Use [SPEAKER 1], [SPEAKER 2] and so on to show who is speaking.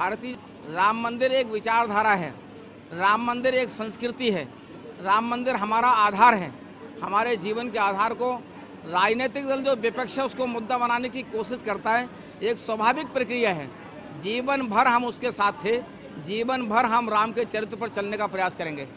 [SPEAKER 1] भारतीय राम मंदिर एक विचारधारा है। राम मंदिर एक संस्कृति है। राम मंदिर हमारा आधार है। हमारे जीवन के आधार को राजनीतिक दल जो विपक्ष है, उसको मुद्दा बनाने की कोशिश करता है। एक स्वाभाविक प्रक्रिया है। जीवन भर हम उसके साथ थे। जीवन भर हम राम के चरित्र पर चलने का प्रयास करेंगे।